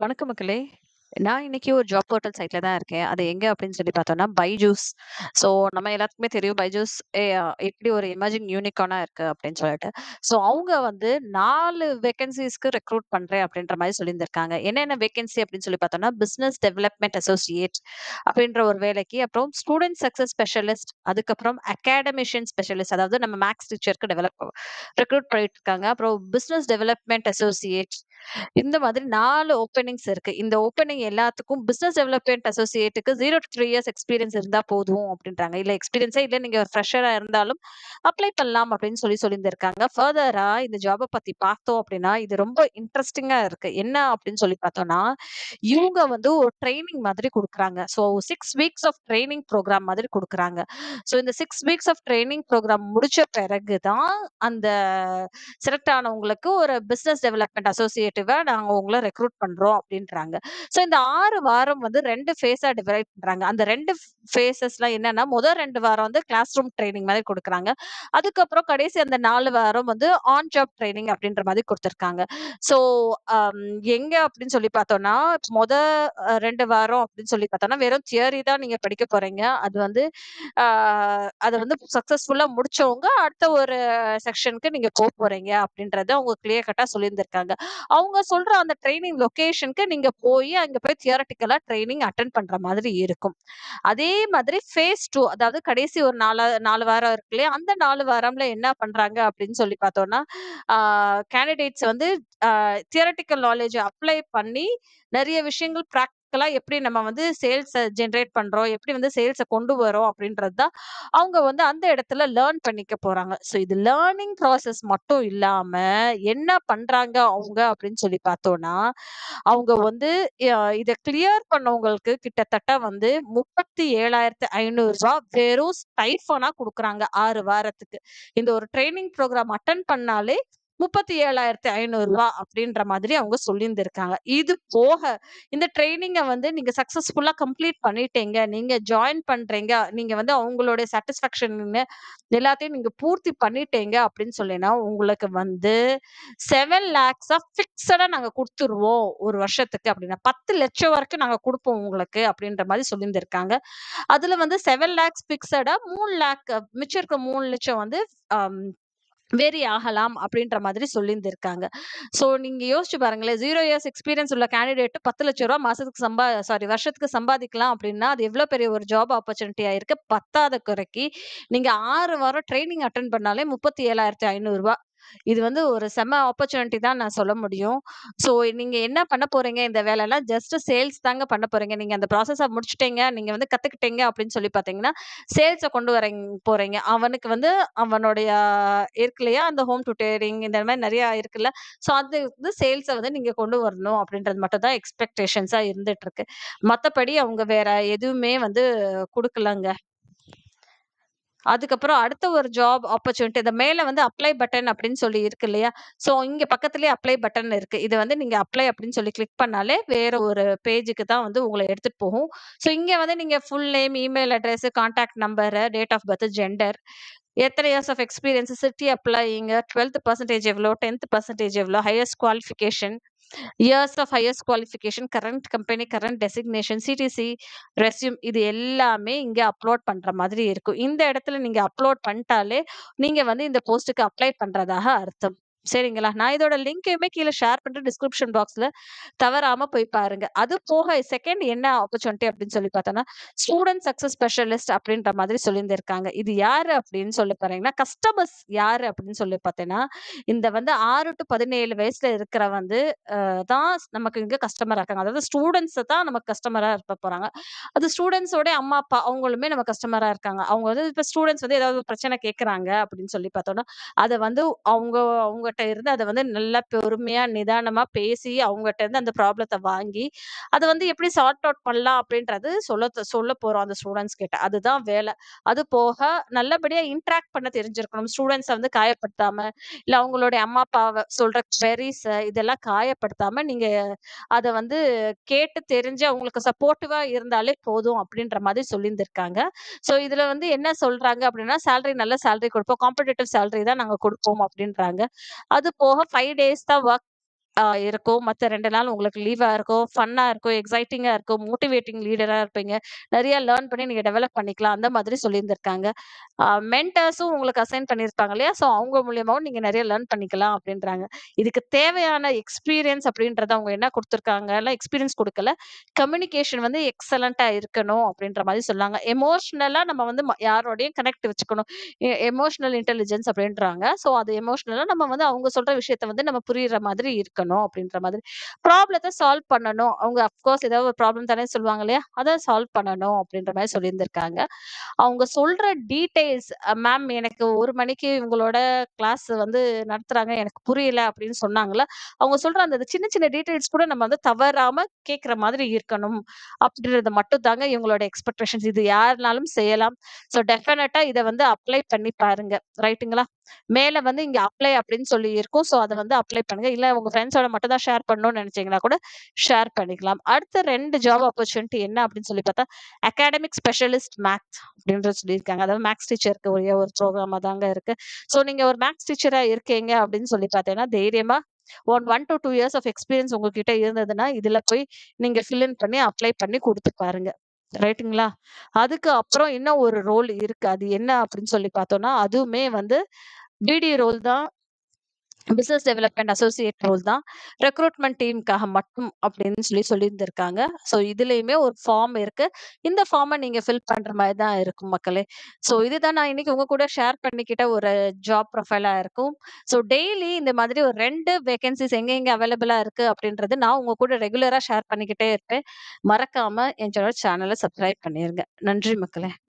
வணக்கம் மக்களே! நான் இன்னைக்கு ஒரு ஜாப் போர்ட்டல் சைட்ல தான் இருக்கேன். அது எங்க அப்படின்னு சொல்லி பார்த்தோம்னா, பைஜூஸ். ஸோ நம்ம எல்லாத்துக்குமே தெரியும் பைஜூஸ் எப்படி ஒரு இமேஜின் யூனிக்கானா இருக்கு அப்படின்னு சொல்லிட்டு. ஸோ அவங்க வந்து நாலு வேகன்சிஸ்க்கு ரெக்ரூட் பண்றேன் அப்படின்ற மாதிரி சொல்லியிருந்திருக்காங்க. என்னென்ன வேகன்சி அப்படின்னு சொல்லி பார்த்தோம்னா, பிசினஸ் டெவலப்மெண்ட் அசோசியேட் அப்படின்ற ஒரு வேலைக்கு, அப்புறம் ஸ்டூடண்ட் சக்சஸ் ஸ்பெஷலிஸ்ட், அதுக்கப்புறம் அகாடமிஷியன் ஸ்பெஷலிஸ்ட் அதாவது நம்ம மேக்ஸ் டீச்சருக்கு டெவலப் ரெக்ரூட் பண்ணிட்டு இருக்காங்க. அப்புறம் பிசினஸ் டெவலப்மெண்ட் அசோசியேட் இந்த மாதிரி நாலு ஓப்பனிங்ஸ் இருக்கு. இந்த ஓப்பனிங் எல்லாத்துக்கும் business development அசோசியேட்டுக்கு zero to three years experience இருந்தா போதும் அப்படின்றாங்க. இல்ல எக்ஸ்பீரியன்ஸே இல்ல நீங்க ஃப்ரெஷரா இருந்தாலும் அப்ளை பண்ணலாம் அப்படின்னு சொல்லி சொல்லியிருந்திருக்காங்க. ஃபர்தரா இந்த ஜாபை பத்தி பார்த்தோம் அப்படின்னா, இது ரொம்ப இன்ட்ரெஸ்டிங்காக இருக்கு. என்ன அப்படின்னு சொல்லி பார்த்தோம்னா, இவங்க வந்து ஒரு ட்ரைனிங் மாதிரி கொடுக்குறாங்க so six weeks of training programme மாதிரி கொடுக்குறாங்க ஸோ இந்த six weeks of training programme முடிச்ச பிறகு தான் அந்த செலக்ட் ஆனவங்களுக்கு ஒரு பிசினஸ் டெவலப்மெண்ட் அசோசியேட்டிவா நாங்கள் உங்களை ரெக்ரூட் பண்றோம் அப்படின்றாங்க. ஸோ இந்த ஆறு வாரம் வந்து ரெண்டு ஃபேஸா டிவைட் பண்றாங்க. அந்த ரெண்டு ஃபேஸஸ்லாம் என்னன்னா, முதல் ரெண்டு வாரம் வந்து கிளாஸ் ரூம் ட்ரைனிங் மாதிரி கொடுக்குறாங்க அதுக்கப்புறம் கடைசி அந்த நாலு வாரம் வந்து ஆன் ஜாப் ட்ரைனிங் அப்படின்ற மாதிரி கொடுத்துருக்காங்க ஸோ எங்க அப்படின்னு சொல்லி பார்த்தோம்னா, மொத அ 2 வாரம் அப்படின்னு சொல்லி பார்த்தோம்னா, வெறும் தியரி தான் நீங்க படிக்க போறீங்க. அது வந்து அதை வந்து சக்சஸ்ஃபுல்லா முடிச்சவங்க அடுத்த ஒரு செக்ஷனுக்கு நீங்க போக போறீங்க அப்படின்றத அவங்க கிளியர் கட்டா சொல்லியிருந்திருக்காங்க. அவங்க சொல்ற அந்த ட்ரைனிங் லொக்கேஷனுக்கு நீங்க போய் அங்க போய் தியரட்டிக்கலா ட்ரைனிங் அட்டன் பண்ற மாதிரி இருக்கும். அதே மாதிரி ஃபேஸ் டூ அதாவது கடைசி ஒரு 4 4 வாரம் இருக்கு இல்லையா? அந்த நாலு வாரம்ல என்ன பண்றாங்க அப்படின்னு சொல்லி பார்த்தோம்னா, கேண்டிடேட்ஸ் வந்து அ தியரட்டிக்கல் அப்ளை பண்ணி நிறைய விஷயங்கள் பிராக்டிகலா எப்படி நம்ம வந்து சேல்ஸை ஜென்ரேட் பண்ணுறோம் எப்படி வந்து சேல்ஸை கொண்டு வரோம் அப்படின்றது தான் அவங்க வந்து அந்த இடத்துல லேர்ன் பண்ணிக்க போகிறாங்க ஸோ இது லேர்னிங் ப்ராசஸ் மட்டும் இல்லாமல் என்ன பண்ணுறாங்க அவங்க அப்படின்னு சொல்லி பார்த்தோன்னா அவங்க வந்து இதை கிளியர் பண்ணவங்களுக்கு கிட்டத்தட்ட வந்து முப்பத்தி ஏழாயிரத்து ஐநூறுரூவா வெறும் ஸ்டைஃபனாக கொடுக்குறாங்க ஆறு வாரத்துக்கு. இந்த ஒரு ட்ரைனிங் ப்ரோக்ராம் அட்டன் பண்ணாலே முப்பத்தி ஏழாயிரத்தி ஐநூறுரூவா அப்படின்ற மாதிரி அவங்க சொல்லியிருந்திருக்காங்க. இது போக இந்த ட்ரைனிங்கை வந்து நீங்க சக்சஸ்ஃபுல்லா கம்ப்ளீட் பண்ணிட்டீங்க. நீங்க ஜாயின் பண்றீங்க. நீங்க வந்து அவங்களுடைய சாட்டிஸ்ஃபேக்ஷன் எல்லாத்தையும் நீங்க பூர்த்தி பண்ணிட்டீங்க அப்படின்னு சொல்லினா, உங்களுக்கு வந்து செவன் லேக்ஸா ஃபிக்ஸடா நாங்க கொடுத்துருவோம் ஒரு வருஷத்துக்கு அப்படின்னா பத்து லட்சம் வரைக்கும் நாங்க கொடுப்போம் உங்களுக்கு அப்படின்ற மாதிரி சொல்லியிருந்திருக்காங்க. அதுல வந்து செவன் லேக்ஸ் ஃபிக்ஸடா மூணு லேக் மிச்சம் இருக்க மூணு லட்சம் வந்து வேரி ஆகலாம் அப்படின்ற மாதிரி சொல்லியிருந்திருக்காங்க. ஸோ நீங்க யோசிச்சு பாருங்களேன். ஜீரோ இயர்ஸ் எக்ஸ்பீரியன்ஸ் உள்ள கேண்டிடேட் ரூ. 10,00,000 மாசத்துக்கு சம்பா சாரி வருஷத்துக்கு சம்பாதிக்கலாம் அப்படின்னா, அது எவ்வளோ பெரிய ஒரு ஜாப் ஆப்பர்ச்சுனிட்டியா இருக்கு. பத்தாத குறைக்கு நீங்க ஆறு வாரம் ட்ரைனிங் அட்டன் பண்ணாலே முப்பத்தி ஏழாயிரத்தி ஐநூறுரூவா இது வந்து ஒரு செம்ம ஆப்பர்ச்சுனிட்டி தான் நான் சொல்ல முடியும். ஸோ நீங்கள் என்ன பண்ண போறீங்க இந்த வேலைலாம் ஜஸ்ட் சேல்ஸ் தாங்க பண்ண போறீங்க. நீங்கள் அந்த ப்ராசஸை முடிச்சுட்டீங்க. நீங்கள் வந்து கற்றுக்கிட்டீங்க அப்படின்னு சொல்லி பார்த்தீங்கன்னா, சேல்ஸை கொண்டு வர போகிறீங்க அவனுக்கு வந்து அவனுடைய இருக்குல்லையா அந்த ஹோம் டியூட்டரிங் இந்த மாதிரி நிறையா இருக்குல்ல. ஸோ அது வந்து சேல்ஸை வந்து நீங்கள் கொண்டு வரணும் அப்படின்றது மட்டும் தான் எக்ஸ்பெக்டேஷன்ஸாக இருந்துகிட்ருக்கு மற்றபடி அவங்க வேற எதுவுமே வந்து கொடுக்கலங்க அதுக்கப்புறம் அடுத்த ஒரு ஜாப் ஆப்பர்ச்சுனிட்டி இந்த மேலே வந்து அப்ளை பட்டன் அப்படின்னு சொல்லி இருக்கு இல்லையா? ஸோ இங்கே பக்கத்துலேயே அப்ளை பட்டன் இருக்குது இதை வந்து நீங்கள் அப்ளை அப்படின்னு சொல்லி கிளிக் பண்ணாலே வேறு ஒரு பேஜுக்கு தான் வந்து உங்களை எடுத்துகிட்டு போகும். ஸோ இங்கே வந்து நீங்கள் full name, email address, contact number date of birth, gender, எத்தனை இயர்ஸ் ஆஃப் எக்ஸ்பீரியன்ஸ், சிட்டி அப்ளைங்க டுவெல்த் பர்சன்டேஜ் எவ்வளோ, டென்த் பர்சன்டேஜ் எவ்வளோ, highest qualification, years of highest qualification, current company, current designation, CTC, resume இது எல்லாமே இங்க அப்லோட் பண்ற மாதிரி இருக்கும். இந்த இடத்துல நீங்க அப்லோட் பண்ணிட்டாலே, நீங்க வந்து இந்த போஸ்ட்டுக்கு அப்ளை பண்றதாக அர்த்தம். சரிங்களா? நான் இதோட லிங்க்கையுமே கீழே ஷேர் பண்ணுற டிஸ்கிரிப்ஷன் பாக்ஸில் தவறாமல் போய் பாருங்க. அது போக செகண்ட் என்ன ஆப்பர்ச்சுனிட்டி அப்படின்னு சொல்லி பார்த்தோன்னா ஸ்டூடெண்ட் சக்ஸஸ் ஸ்பெஷலிஸ்ட் அப்படின்ற மாதிரி சொல்லியிருந்திருக்காங்க. இது யார் அப்படின்னு சொல்லி பாருங்கன்னா கஸ்டமர்ஸ் யார் அப்படின்னு சொல்லி பார்த்தீங்கன்னா, இந்த வந்து ஆறு டு பதினேழு வயசுல இருக்கிற வந்து தான் நமக்கு இங்கே கஸ்டமராக இருக்காங்க. அதாவது ஸ்டூடெண்ட்ஸை தான் நமக்கு கஸ்டமராக இருக்க போகிறாங்க அது ஸ்டூடெண்ட்ஸோட அம்மா, அப்பா அவங்களுமே நம்ம கஸ்டமராக இருக்காங்க. அவங்க வந்து இப்போ ஸ்டூடெண்ட்ஸ் வந்து ஏதாவது ஒரு பிரச்சனை கேட்குறாங்க அப்படின்னு சொல்லி பார்த்தோன்னா அதை வந்து அவங்க அவங்க அவங்ககிட்ட இருந்து அதை வந்து நல்லா பொறுமையா, நிதானமா பேசி அவங்ககிட்ட இருந்து அந்த ப்ராப்ளத்தை வாங்கி, அதை வந்து எப்படி சார்ட் அவுட் பண்ணலாம் அப்படின்றது சொல்ல சொல்ல போறோம் அந்த ஸ்டூடெண்ட்ஸ் கிட்ட. அதுதான் வேலை அது போக நல்லபடியா இன்ட்ராக்ட் பண்ண தெரிஞ்சிருக்கணும். ஸ்டூடெண்ட்ஸை வந்து காயப்படுத்தாம, இல்ல அவங்களுடைய அம்மா, அப்பாவை சொல்ற குவெரீஸ இதெல்லாம் காயப்படுத்தாம நீங்க அதை வந்து கேட்டு தெரிஞ்சு அவங்களுக்கு சப்போர்ட்டிவா இருந்தாலே போதும் அப்படின்ற மாதிரி சொல்லியிருந்திருக்காங்க. ஸோ இதுல வந்து என்ன சொல்றாங்க அப்படின்னா, சேலரி நல்ல சேலரி கொடுப்போம் காம்படேட்டிவ் சேலரி தான் நாங்க கொடுப்போம் அப்படின்றாங்க. அது போக ஃபைவ் டேஸ் தான் ஒர்க் இருக்கும். மற்ற ரெண்டு நாள் உங்களுக்கு லீவாக இருக்கும். ஃபன்னாக இருக்கும், எக்ஸைட்டிங்காக இருக்கும், மோட்டிவேட்டிங் லீடராக இருப்பீங்க. நிறைய லேர்ன் பண்ணி நீங்கள் டெவலப் பண்ணிக்கலாம். அந்த மாதிரி சொல்லியிருந்திருக்காங்க. மென்டர்ஸும் உங்களுக்கு அசைன் பண்ணியிருப்பாங்க இல்லையா? ஸோ அவங்க மூலியமாகவும் நீங்கள் நிறைய லேர்ன் பண்ணிக்கலாம் அப்படின்றாங்க. இதுக்கு தேவையான எக்ஸ்பீரியன்ஸ் அப்படின்றத அவங்க என்ன குடுத்துருக்காங்கல்ல, எக்ஸ்பீரியன்ஸ் கொடுக்கல கம்யூனிகேஷன் வந்து எக்ஸலண்ட்டாக இருக்கணும் அப்படின்ற மாதிரி சொன்னாங்க. எமோஷ்னலாக நம்ம வந்து ம யாரோடையும் கனெக்ட் வச்சுக்கணும். எ இன்டெலிஜென்ஸ் அப்படின்றாங்க. ஸோ அது எமோஷ்னலாக நம்ம வந்து அவங்க சொல்கிற விஷயத்த வந்து நம்ம புரியிற மாதிரி இருக்கணும் அப்படின்ற மாதிரி. ப்ராப்ளத்த சால்வ் பண்ணணும். அவங்க அஃப்கோர்ஸ் ஏதாவது ஒரு ப்ராப்ளம் தானே சொல்லுவாங்க இல்லையா? அத சால்வ் பண்ணணும் அப்படின்ற மாதிரி சொல்லியிருந்திருக்காங்க. அவங்க சொல்ற டீட்டெயில்ஸ் மேம் எனக்கு ஒரு மணிக்கு இவங்களோட கிளாஸ் வந்து நடத்துறாங்க. எனக்கு புரியல அப்படின்னு சொன்னாங்களா அவங்க சொல்ற அந்த சின்ன சின்ன டீட்டெயில்ஸ் கூட நம்ம வந்து தவறாம கேட்குற மாதிரி இருக்கணும். அப்படின்றது மட்டும் தாங்க இவங்களோட எக்ஸ்பெக்டேஷன்ஸ். இது யாருனாலும் செய்யலாம். ஸோ டெஃபினட்டா இத வந்து அப்ளை பண்ணி பாருங்க. ரைட்டுங்களா? மேல வந்து இங்க அப்ளை அப்படின்னு சொல்லி இருக்கும். ஸோ அத வந்து அப்ளை பண்ணுங்க. இல்ல உங்க ஃப்ரெண்ட்ஸோட மட்டும் தான் ஷேர் பண்ணணும்னு நெனச்சீங்கன்னா கூட ஷேர் பண்ணிக்கலாம். அடுத்த 2 ஜாப் ஆப்பர்ச்சுனிட்டி என்ன அப்படின்னு சொல்லி பார்த்தா, அகாடமிக் ஸ்பெஷலிஸ்ட் மேத்ஸ் அப்படின்றது சொல்லியிருக்காங்க. அதாவது மேத்ஸ் டீச்சருக்கு உரிய ஒரு ப்ரோகிராமா தாங்க இருக்கு. ஸோ நீங்க ஒரு மேத்ஸ் டீச்சரா இருக்கீங்க அப்படின்னு சொல்லி பார்த்தீங்கன்னா, தைரியமா one 1 two 2 years of experience உங்ககிட்ட இருந்ததுன்னா, இதுல போய் நீங்க ஃபில் இன் பண்ணி அப்ளை பண்ணி குடுத்து பாருங்க. ரைட்டுங்களா? அதுக்கு அப்புறம் இன்னும் ஒரு ரோல் இருக்கு. அது என்ன அப்படின்னு சொல்லி பார்த்தோம்னா, அதுவுமே வந்து பிடி ரோல் தான். பிசினஸ் டெவலப்மெண்ட் அசோசியேட் ரோல் தான். ரெக்ரூட்மெண்ட் டீம்க்காக மட்டும் அப்படின்னு சொல்லி சொல்லியிருந்திருக்காங்க. ஸோ இதுலேயுமே ஒரு ஃபார்ம் இருக்கு. இந்த ஃபார்மை நீங்க ஃபில் பண்ற மாதிரி தான் இருக்கும் மக்களே. ஸோ இதுதான் நான் இன்னைக்கு உங்க கூட ஷேர் பண்ணிக்கிட்ட ஒரு ஜாப் ப்ரொஃபைலா இருக்கும். ஸோ டெய்லி இந்த மாதிரி ஒரு ரெண்டு வேகன்சிஸ் எங்க எங்க அவைலபிளா இருக்கு அப்படின்றது நான் உங்க கூட ரெகுலரா ஷேர் பண்ணிக்கிட்டே இருப்பேன். மறக்காம என்னோட சேனலை சப்ஸ்கிரைப் பண்ணிருங்க. நன்றி மக்களே.